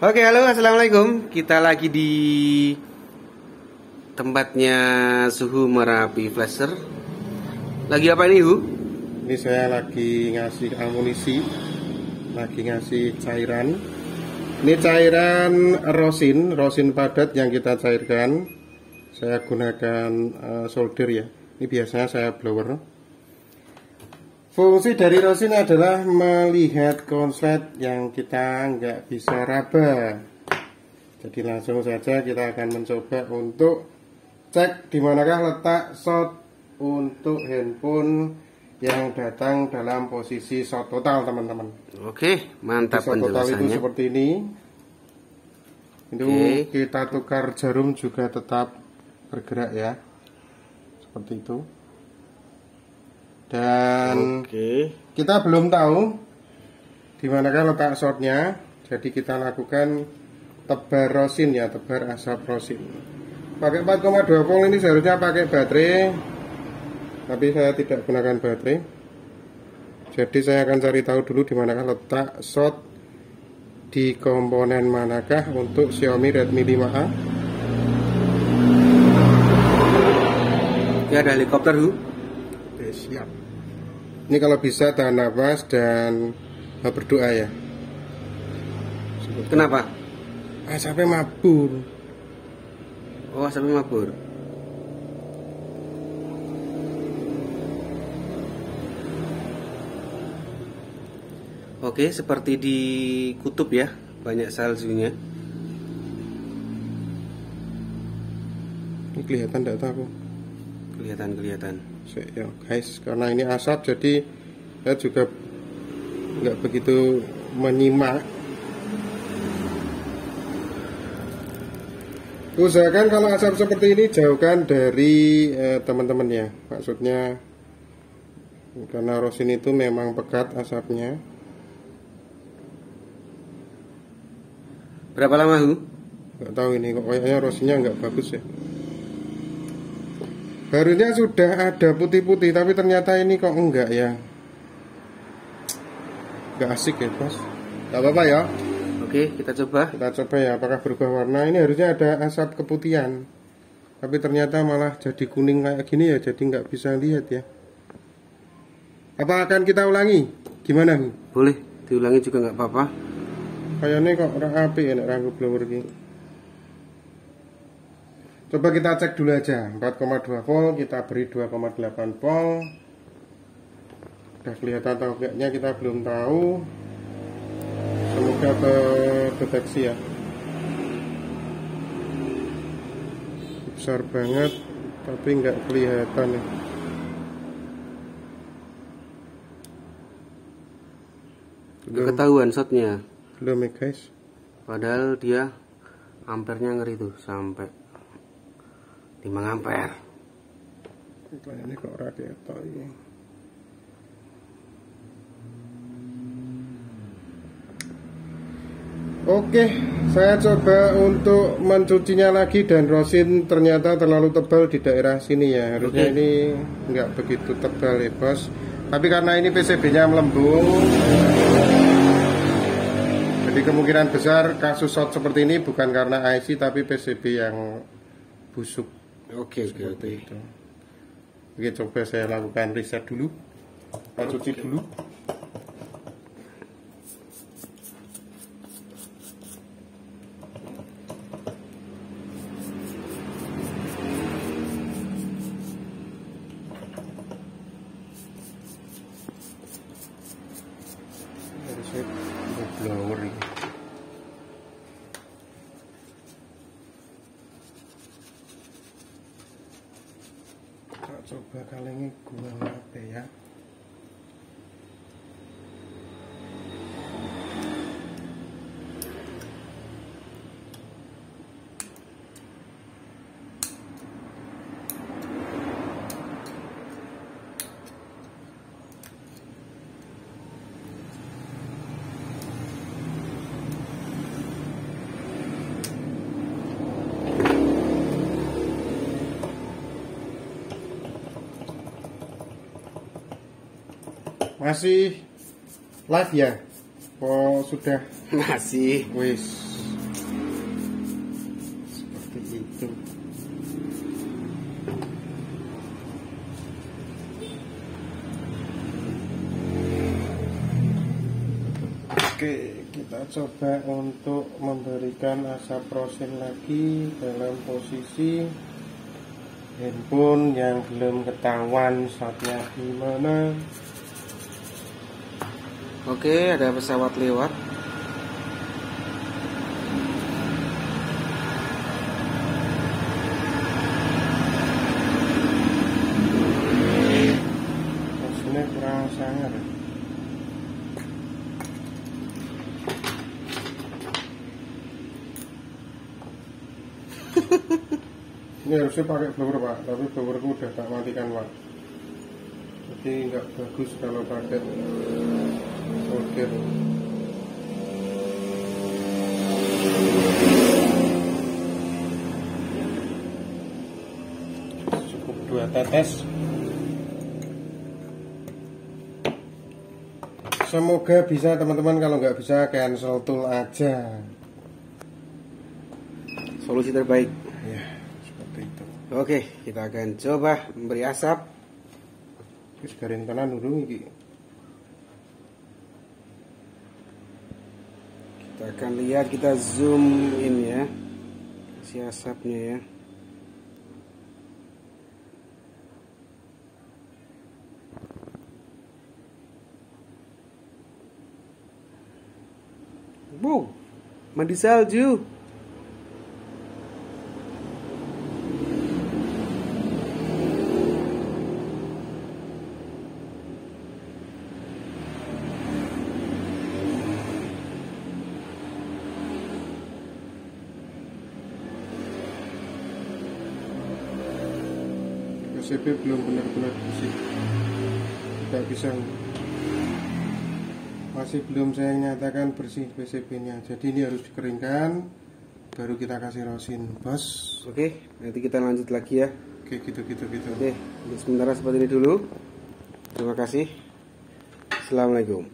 Oke, halo, assalamualaikum. Kita lagi di tempatnya suhu Merapi Flasher. Lagi apa ini, Hu? Ini saya lagi ngasih amunisi, lagi ngasih cairan. Ini cairan rosin, rosin padat yang kita cairkan. Saya gunakan uh, solder ya. Ini biasanya saya blower. Fungsi dari rosin adalah melihat konslet yang kita nggak bisa raba. Jadi langsung saja kita akan mencoba untuk cek di manakah letak shot untuk handphone yang datang dalam posisi shot total teman-teman. Oke, mantap shot total itu seperti ini. Itu Oke. kita tukar jarum juga tetap bergerak ya. Seperti itu dan Oke. kita belum tahu di manakah letak shotnya. Jadi kita lakukan tebar rosin ya tebar asap rosin. Pakai 4,2 volt ini seharusnya pakai baterai. Tapi saya tidak gunakan baterai. Jadi saya akan cari tahu dulu di manakah letak shot di komponen manakah untuk Xiaomi Redmi 5A ya ada helikopter dulu oke siap ini kalau bisa tahan nafas dan berdoa ya. Kenapa? Asapnya mabur. Oh, asapnya mabur. Oke, seperti di kutub ya, banyak saljunya. Ini kelihatan tidak tahu. Kelihatan, kelihatan ya guys karena ini asap jadi saya juga nggak begitu menyimak. Usahakan kalau asap seperti ini jauhkan dari eh, teman-teman ya maksudnya karena rosin itu memang pekat asapnya. Berapa lama Hu? nggak tahu ini kok kayaknya rosinnya nggak bagus ya Barunya sudah ada putih-putih tapi ternyata ini kok enggak ya? Enggak asik ya bos? Gak apa-apa ya. Oke kita coba. Kita coba ya apakah berubah warna? Ini harusnya ada asap keputihan. Tapi ternyata malah jadi kuning kayak gini ya Jadi nggak bisa lihat ya. Apa akan kita ulangi? Gimana nih? Boleh diulangi juga nggak apa-apa. Kayaknya kok rapi ya rangkup blower gini Coba kita cek dulu aja 4,2 volt kita beri 2,8 volt. Udah kelihatan atau enggaknya kita belum tahu. Semoga terdeteksi ya. Besar banget Tapi nggak kelihatan ya. Belum, ketahuan shotnya. Belum ya guys? Padahal dia ampernya ngeri tuh sampai 5 ampere ini kok radiator ini Oke, saya coba untuk mencucinya lagi dan rosin ternyata terlalu tebal di daerah sini ya. Harusnya Oke. ini nggak begitu tebal ya bos. Tapi karena ini PCB-nya melembung, jadi kemungkinan besar kasus short seperti ini bukan karena IC tapi PCB yang busuk. Oke, oke, oke. Oke, coba saya lakukan riset dulu. Kita cuci dulu. Coba kali ini gua apa ya masih live ya? Oh sudah masih. Wis. Seperti itu. Oke, kita coba untuk memberikan asap rosin lagi dalam posisi handphone yang belum ketahuan saatnya gimana oke ada pesawat lewat. Rosinnya kurang sangat ini harusnya pakai blower pak. Tapi blowerku udah tak matikan pak. Jadi nggak bagus kalau pakai solder cukup dua tetes. Semoga bisa teman-teman kalau nggak bisa cancel tool aja. Solusi terbaik. Ya seperti itu. Oke kita akan coba memberi asap. Wis garing tenan dulu iki. Kita akan lihat kita zoom in ya si asapnya ya Wow, mandi salju. PCB belum benar-benar bersih. Tidak bisa. Masih belum saya nyatakan bersih PCB-nya. Jadi ini harus dikeringkan baru kita kasih rosin, Bos. Oke, nanti kita lanjut lagi ya. Oke, gitu gitu gitu. Oke, untuk sementara seperti ini dulu. Terima kasih. Assalamualaikum.